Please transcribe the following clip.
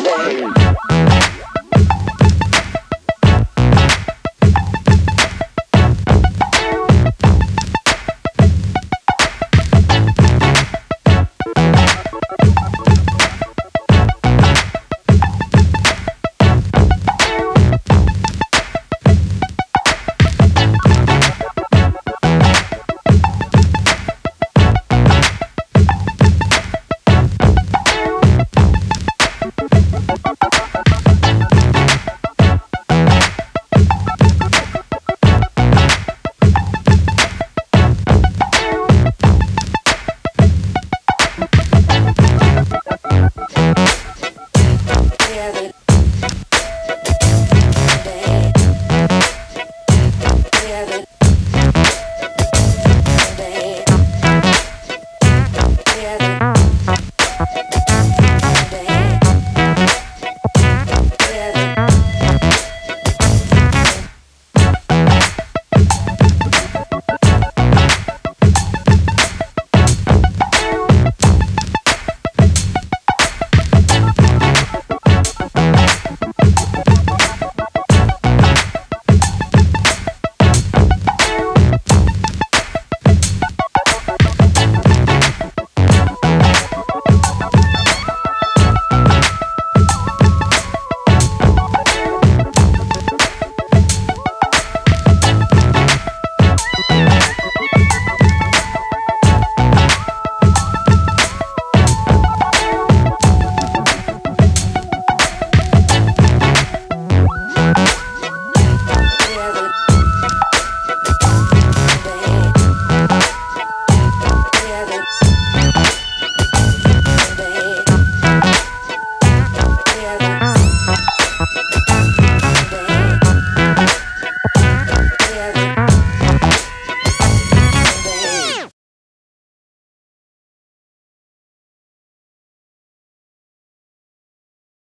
name.